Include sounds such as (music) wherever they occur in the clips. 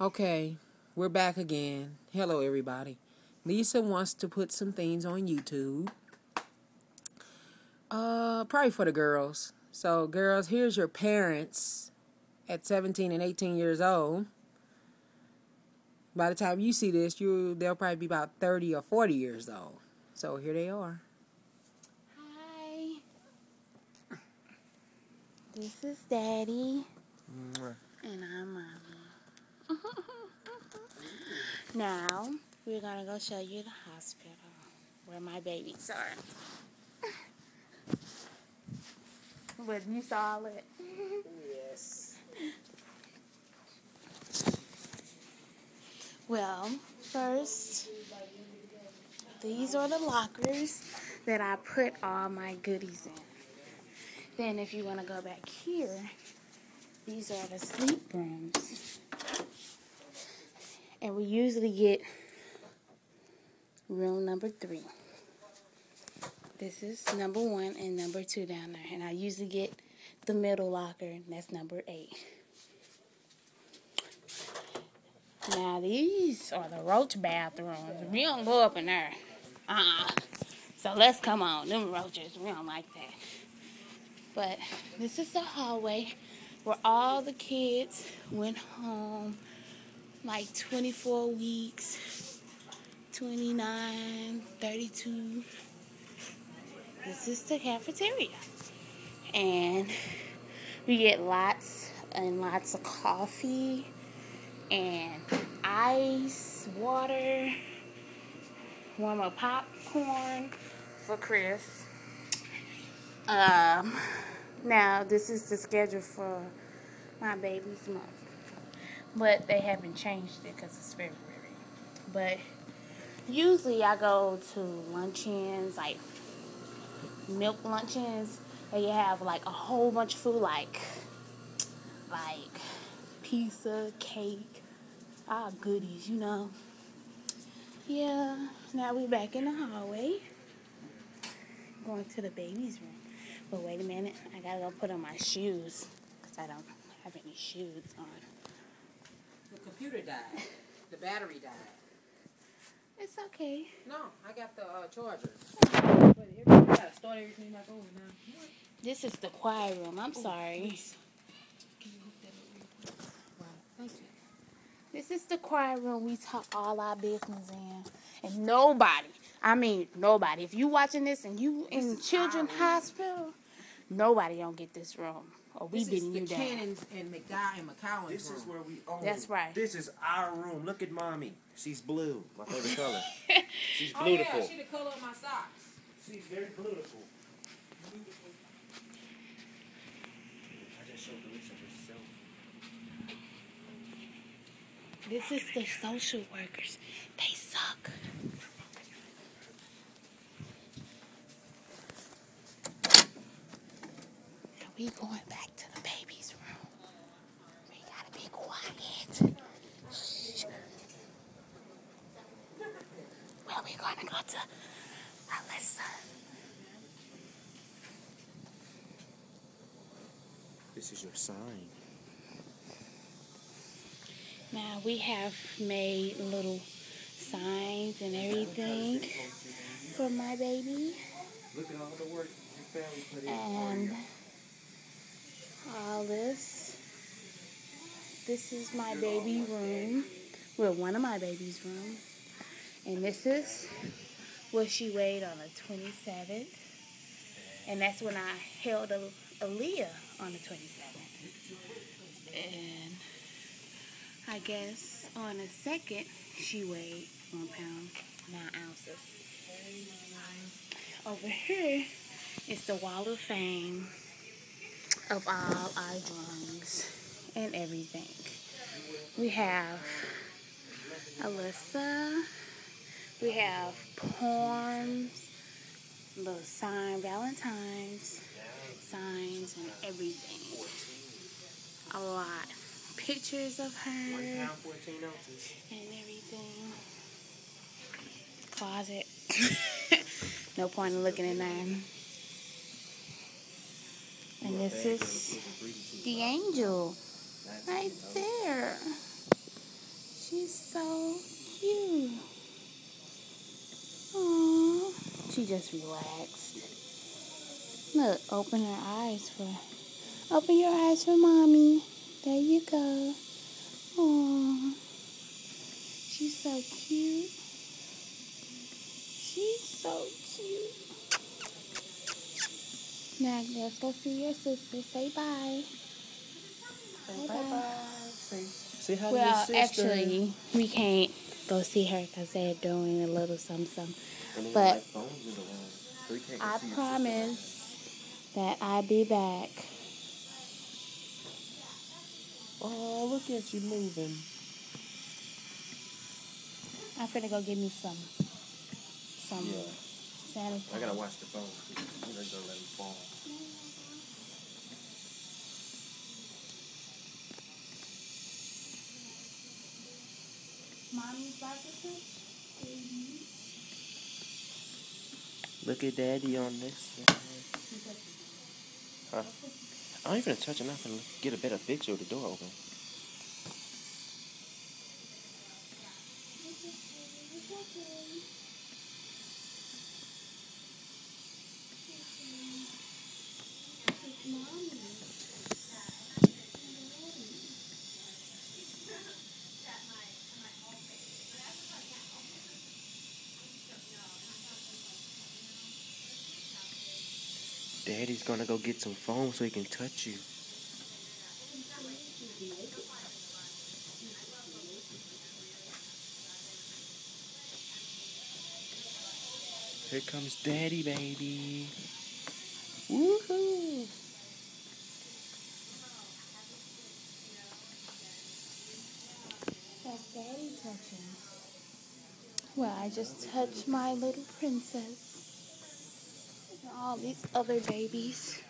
Okay, we're back again. Hello, everybody. Lisa wants to put some things on YouTube. Uh, probably for the girls. So, girls, here's your parents at 17 and 18 years old. By the time you see this, you they'll probably be about 30 or 40 years old. So here they are. Hi. This is Daddy. And I'm Mommy. (laughs) now, we're going to go show you the hospital where my babies are. But you saw it. Yes. Well, first, these are the lockers that I put all my goodies in. Then, if you want to go back here, these are the sleep rooms. And we usually get room number three. This is number one and number two down there. And I usually get the middle locker, that's number eight. Now these are the roach bathrooms. We don't go up in there. Uh-uh. So let's come on. Them roaches, we don't like that. But this is the hallway where all the kids went home like 24 weeks, 29, 32. This is the cafeteria. And we get lots and lots of coffee and ice, water, warm up popcorn for Chris. Um, now this is the schedule for my baby's month, but they haven't changed it because it's February. But usually I go to luncheons, like milk luncheons, and you have like a whole bunch of food, like like pizza, cake, all goodies, you know. Yeah, now we're back in the hallway. Going to the baby's room. But wait a minute, I gotta go put on my shoes. Because I don't have any shoes on. The computer died. The battery died. It's okay. No, I got the uh, charger. But everything, I gotta start everything back over now. This is the quiet room. I'm sorry. Can you hook that up real quick? Wow, thank you. This is the quiet room we talk all our business in. And nobody, I mean nobody, if you watching this and you in children's hospital, nobody don't get this room. Or we This is beating the you down. Cannons and McDowell and McCollins This room. is where we own. That's right. This is our room. Look at mommy. She's blue. My favorite (laughs) color. She's oh, beautiful. Oh beautiful. yeah, she the color of my socks. She's very beautiful. I just showed Lisa herself. This is the social workers. They we going back to the baby's room. We gotta be quiet. Shh. Well, we're gonna go to Alyssa. This is your sign. Now we have made little signs and everything for my baby. Look at all the work your family put in. and all this. This is my baby room. Well, one of my baby's room. And this is what she weighed on the 27th. And that's when I held a, Aaliyah on the 27th. And I guess on the second, she weighed one pound, nine ounces. Over here is the wall of fame of all our drawings and everything. We have Alyssa. We have poems, little sign Valentine's, signs and everything. A lot. Pictures of her 14 ounces. and everything. Closet. (laughs) no point in looking in there. And this is the angel right there. She's so cute. Aww. She just relaxed. Look, open her eyes for open your eyes for mommy. There you go. Aww. She's so cute. She's so cute. Now let's go see your sister. Say bye. Say bye bye. Say, say hi to Well, your sister. Well, actually, we can't go see her because they're doing a little something. something. But like, phones in the room, so you can't go I promise that I'll be back. Oh, look at you moving. I'm finna go get me some, some Yeah. Sanitizer. I gotta watch the phone. I'm not gonna let him fall. Mommy's about. Look at daddy on this side. Huh? I ain't even gonna touch enough to get a better picture of the door open. Daddy's gonna go get some foam so he can touch you. Here comes Daddy, baby. Woohoo! Daddy touching. Well, I just touched my little princess. All these other babies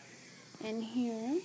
in here.